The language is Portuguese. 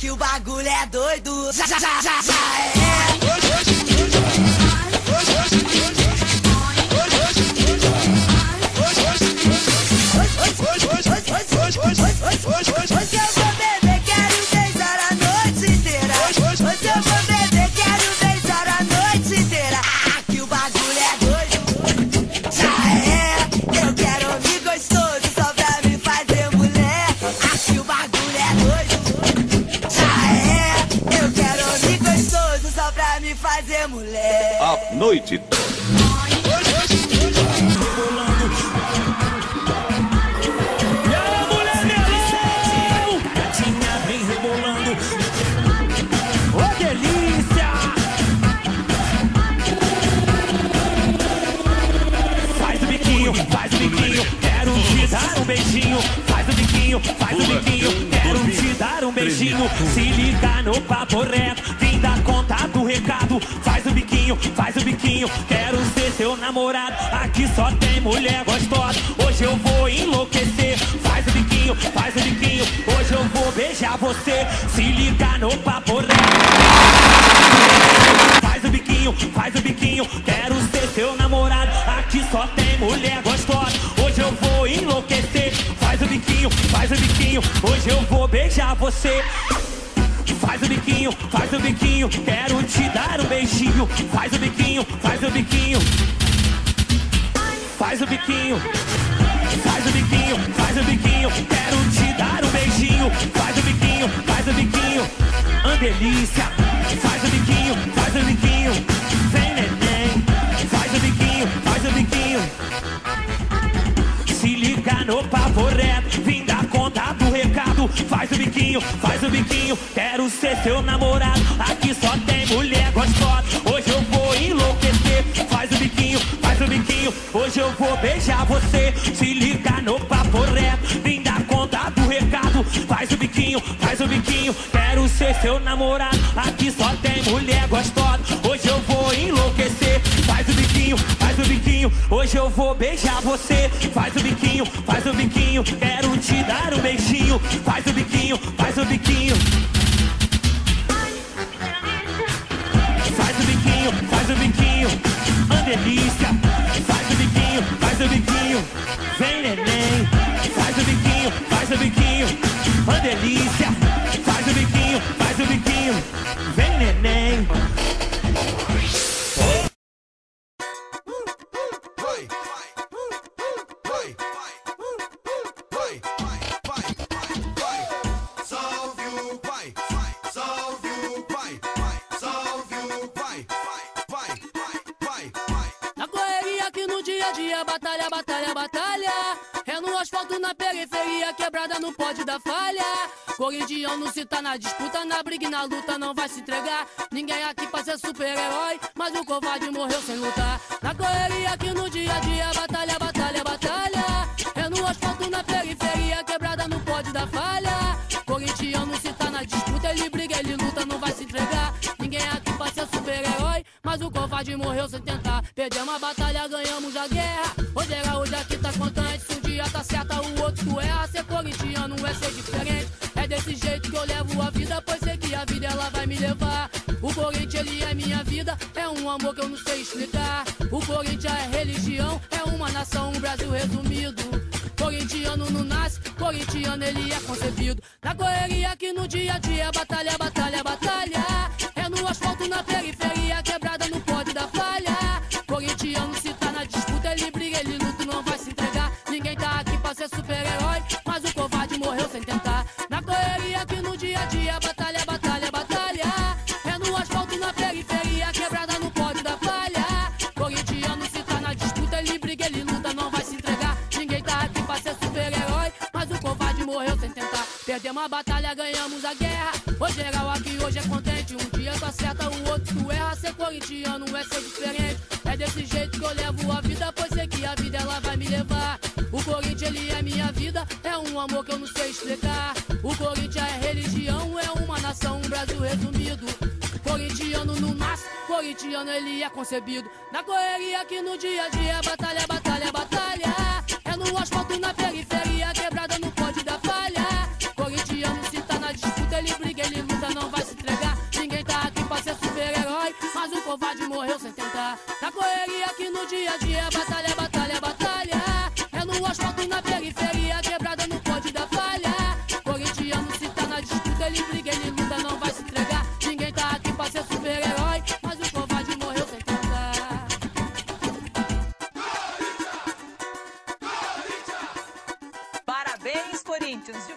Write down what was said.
que o bagulho é doido. Já, já, já, já é. Mulher. A noite. E beijinho. Faz o biquinho, faz o biquinho. Quero te dar um beijinho. Se liga no papo reto. Vim dar conta do recado. Faz o biquinho, faz o biquinho. Quero ser seu namorado. Aqui só tem mulher gostosa. Hoje eu vou enlouquecer. Faz o biquinho, faz o biquinho. Hoje eu vou beijar você. Se liga no papo reto. Faz o biquinho, faz o biquinho. Quero biquinho. Hoje eu vou beijar você. Faz o biquinho, faz o biquinho. Quero te dar um beijinho. Faz o biquinho, faz o biquinho. Faz o biquinho. Faz o biquinho, faz o biquinho. Quero te dar um beijinho. Faz o biquinho, faz o biquinho. Andelícia. Faz o biquinho, faz o biquinho. Vem neném. Faz o biquinho, faz o biquinho. Se liga no papo reto, do recado. Faz o biquinho, faz o biquinho. Quero ser seu namorado. Aqui só tem mulher gostosa. Hoje eu vou enlouquecer. Faz o biquinho, faz o biquinho. Hoje eu vou beijar você. Se liga Aqui só tem mulher gostosa. Hoje eu vou enlouquecer. Faz o biquinho, faz o biquinho. Hoje eu vou beijar você. Faz o biquinho, faz o biquinho. Quero te dar um beijinho. Faz o biquinho, faz o biquinho. Faz o biquinho, faz o biquinho. Andelícia. Dia a dia, batalha, batalha, batalha. É no asfalto na periferia, quebrada não pode dar falha. Corintiano se tá na disputa, na briga e na luta não vai se entregar. Ninguém aqui pra ser super-herói, mas o covarde morreu sem lutar. Na correria aqui no dia a dia, batalha, batalha, batalha. Perdemos a batalha, ganhamos a guerra. Hoje era hoje aqui tá contante. Se um dia tá certa, o outro tu erra. Ser corintiano é ser diferente. É desse jeito que eu levo a vida, pois sei que a vida ela vai me levar. O Corinthians ele é minha vida, é um amor que eu não sei explicar. O Corinthians é religião, é uma nação, um Brasil resumido. Corintiano não nasce, corintiano ele é concebido. Na correria aqui no dia a dia, batalha, batalha. Perdemos a batalha, ganhamos a guerra. O geral aqui hoje é contente. Um dia tu acerta, o outro tu erra. Ser corintiano é ser diferente. É desse jeito que eu levo a vida, pois sei que a vida ela vai me levar. O Corinthians ele é minha vida, é um amor que eu não sei explicar. O Corinthians é religião, é uma nação, um Brasil resumido. Corintiano não nasce, corintiano ele é concebido. Na correria aqui no dia a dia, batalha, batalha, batalha. É no asfalto na periferia, correria que no dia a dia batalha, batalha, batalha. É no asfalto na periferia, quebrada não pode dar falha. Corintiano se tá na disputa, ele briga, ele luta, não vai se entregar. Ninguém tá aqui pra ser super-herói, mas o covarde morreu sem contar. Parabéns, Corinthians,